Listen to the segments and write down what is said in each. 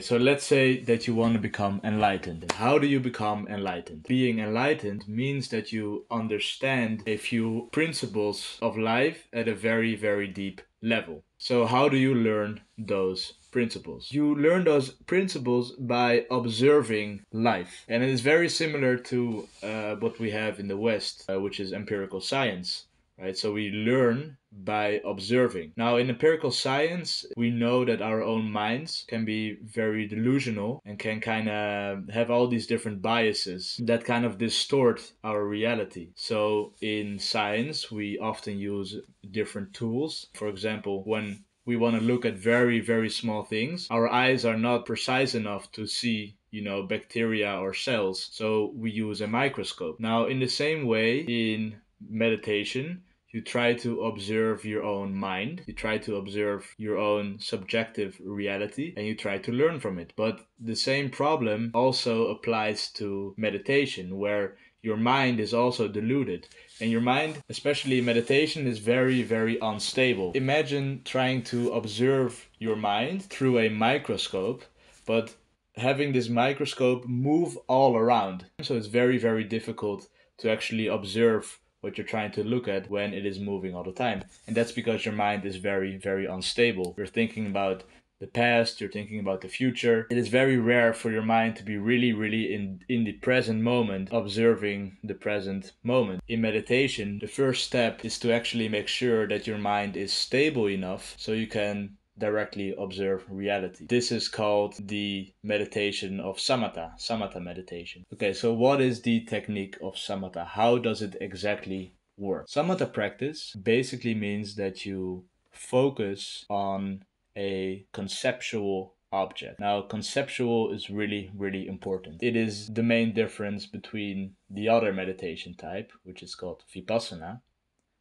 So let's say that you want to become enlightened. How do you become enlightened? Being enlightened means that you understand a few principles of life at a very, very deep level. So, how do you learn those principles? You learn those principles by observing life. And it is very similar to uh, what we have in the West, uh, which is empirical science right? So we learn by observing. Now, in empirical science, we know that our own minds can be very delusional and can kind of have all these different biases that kind of distort our reality. So, in science, we often use different tools. For example, when we want to look at very, very small things, our eyes are not precise enough to see you know, bacteria or cells. So we use a microscope. Now, in the same way, in meditation, you try to observe your own mind, you try to observe your own subjective reality, and you try to learn from it. But the same problem also applies to meditation, where your mind is also deluded. And your mind, especially meditation, is very, very unstable. Imagine trying to observe your mind through a microscope, but having this microscope move all around. So it's very, very difficult to actually observe what you're trying to look at when it is moving all the time. And that's because your mind is very, very unstable. You're thinking about the past, you're thinking about the future. It is very rare for your mind to be really, really in, in the present moment, observing the present moment. In meditation, the first step is to actually make sure that your mind is stable enough so you can directly observe reality. This is called the meditation of samatha, samatha meditation. Okay, so what is the technique of samatha? How does it exactly work? Samatha practice basically means that you focus on a conceptual object. Now, conceptual is really, really important. It is the main difference between the other meditation type, which is called vipassana,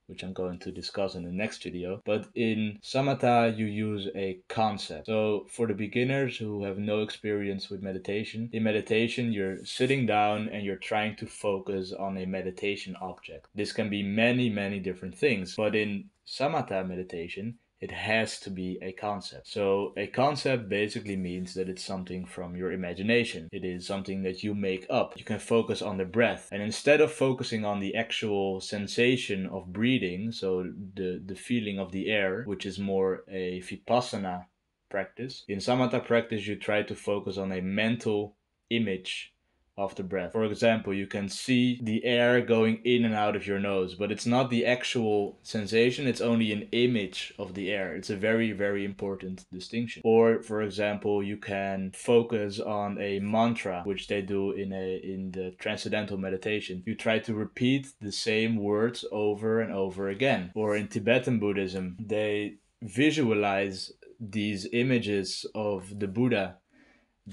which I'm going to discuss in the next video. But in Samatha, you use a concept. So for the beginners who have no experience with meditation, in meditation, you're sitting down and you're trying to focus on a meditation object. This can be many, many different things. But in Samatha meditation, it has to be a concept. So a concept basically means that it's something from your imagination. It is something that you make up. You can focus on the breath. And instead of focusing on the actual sensation of breathing, so the, the feeling of the air, which is more a vipassana practice, in samatha practice you try to focus on a mental image of the breath. For example, you can see the air going in and out of your nose, but it's not the actual sensation, it's only an image of the air. It's a very, very important distinction. Or, for example, you can focus on a mantra, which they do in a in the transcendental meditation. You try to repeat the same words over and over again. Or in Tibetan Buddhism, they visualize these images of the Buddha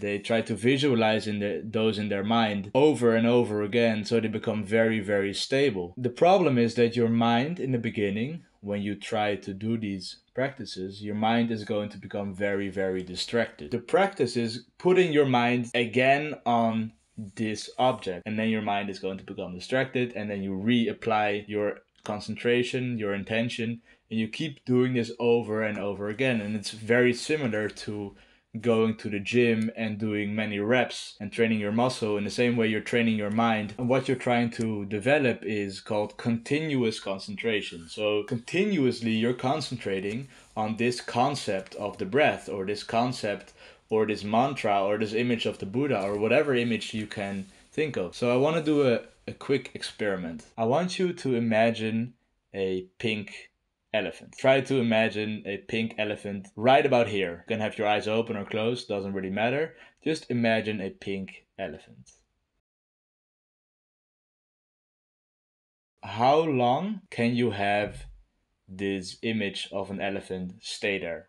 they try to visualize in the, those in their mind over and over again so they become very very stable. The problem is that your mind in the beginning when you try to do these practices your mind is going to become very very distracted. The practice is putting your mind again on this object and then your mind is going to become distracted and then you reapply your concentration your intention and you keep doing this over and over again. And it's very similar to going to the gym and doing many reps and training your muscle in the same way you're training your mind. And what you're trying to develop is called continuous concentration. So, continuously, you're concentrating on this concept of the breath or this concept or this mantra or this image of the Buddha or whatever image you can think of. So, I want to do a, a quick experiment. I want you to imagine a pink elephant. Try to imagine a pink elephant right about here. You can have your eyes open or closed, doesn't really matter. Just imagine a pink elephant. How long can you have this image of an elephant stay there?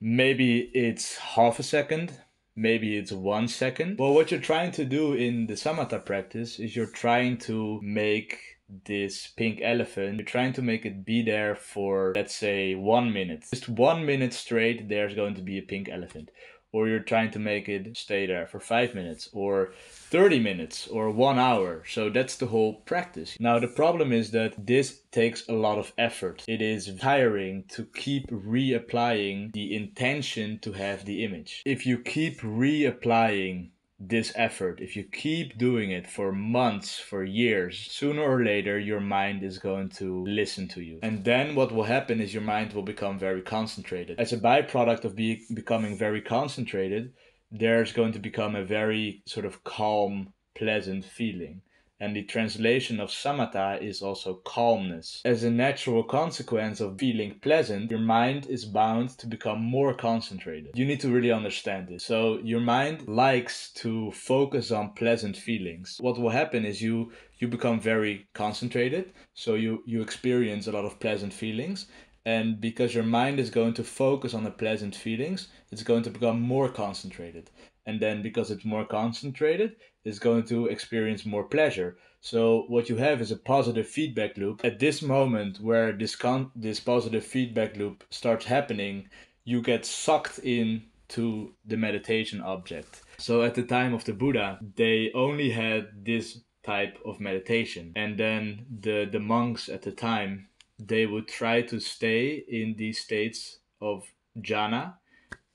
Maybe it's half a second, maybe it's one second. Well, what you're trying to do in the samatha practice is you're trying to make this pink elephant, you're trying to make it be there for, let's say, one minute. Just one minute straight, there's going to be a pink elephant. Or you're trying to make it stay there for five minutes or 30 minutes or one hour. So that's the whole practice. Now, the problem is that this takes a lot of effort. It is tiring to keep reapplying the intention to have the image. If you keep reapplying this effort, if you keep doing it for months, for years, sooner or later your mind is going to listen to you. And then what will happen is your mind will become very concentrated. As a byproduct of be- becoming very concentrated, there's going to become a very sort of calm, pleasant feeling. And the translation of samatha is also calmness. As a natural consequence of feeling pleasant, your mind is bound to become more concentrated. You need to really understand this. So your mind likes to focus on pleasant feelings. What will happen is you you become very concentrated, so you you experience a lot of pleasant feelings and because your mind is going to focus on the pleasant feelings, it's going to become more concentrated. And then because it's more concentrated it's going to experience more pleasure. So what you have is a positive feedback loop. At this moment where this con- this positive feedback loop starts happening you get sucked in to the meditation object. So at the time of the buddha they only had this type of meditation. And then the the monks at the time they would try to stay in these states of jhana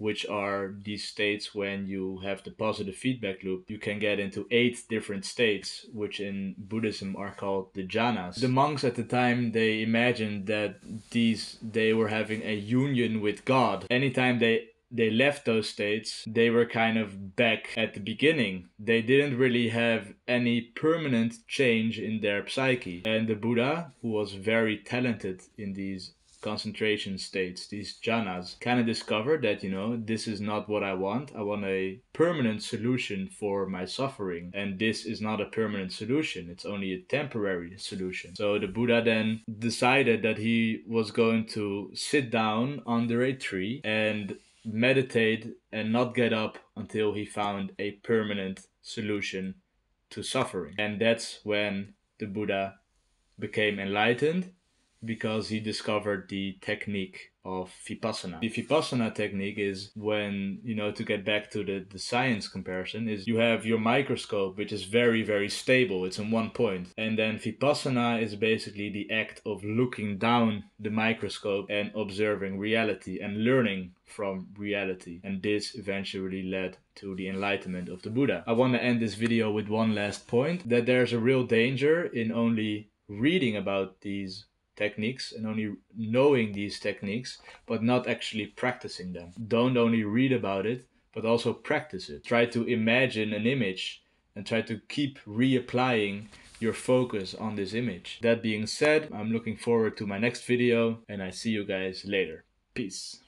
which are these states when you have the positive feedback loop. You can get into eight different states, which in Buddhism are called the jhanas. The monks at the time they imagined that these they were having a union with God. Anytime they they left those states, they were kind of back at the beginning. They didn't really have any permanent change in their psyche. And the Buddha, who was very talented in these concentration states, these jhanas, kind of discovered that, you know, this is not what I want. I want a permanent solution for my suffering. And this is not a permanent solution, it's only a temporary solution. So the Buddha then decided that he was going to sit down under a tree and meditate and not get up until he found a permanent solution to suffering. And that's when the Buddha became enlightened because he discovered the technique of vipassana. The vipassana technique is when, you know, to get back to the, the science comparison, is you have your microscope, which is very, very stable. It's in one point. And then vipassana is basically the act of looking down the microscope and observing reality and learning from reality. And this eventually led to the enlightenment of the Buddha. I want to end this video with one last point that there's a real danger in only reading about these techniques and only knowing these techniques, but not actually practicing them. Don't only read about it, but also practice it. Try to imagine an image and try to keep reapplying your focus on this image. That being said, I'm looking forward to my next video and I see you guys later. Peace.